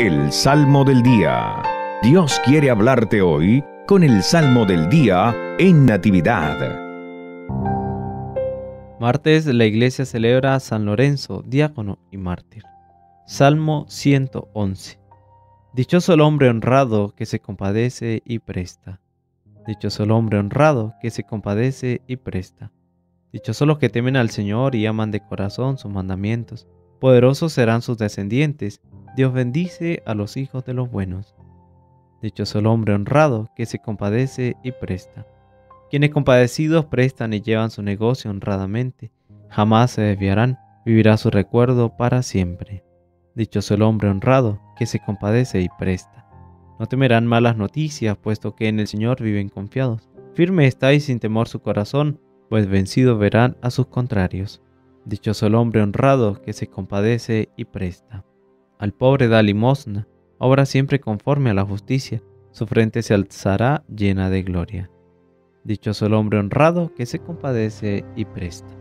El Salmo del Día. Dios quiere hablarte hoy con el Salmo del Día en Natividad. Martes la iglesia celebra a San Lorenzo, diácono y mártir. Salmo 111. Dichoso el hombre honrado que se compadece y presta. Dichoso el hombre honrado que se compadece y presta. Dichosos los que temen al Señor y aman de corazón sus mandamientos. Poderosos serán sus descendientes Dios bendice a los hijos de los buenos. Dichoso el hombre honrado que se compadece y presta. Quienes compadecidos prestan y llevan su negocio honradamente, jamás se desviarán, vivirá su recuerdo para siempre. Dichoso el hombre honrado que se compadece y presta. No temerán malas noticias, puesto que en el Señor viven confiados. Firme estáis sin temor su corazón, pues vencido verán a sus contrarios. Dichoso el hombre honrado que se compadece y presta. Al pobre da limosna, obra siempre conforme a la justicia, su frente se alzará llena de gloria. Dichoso el hombre honrado que se compadece y presta.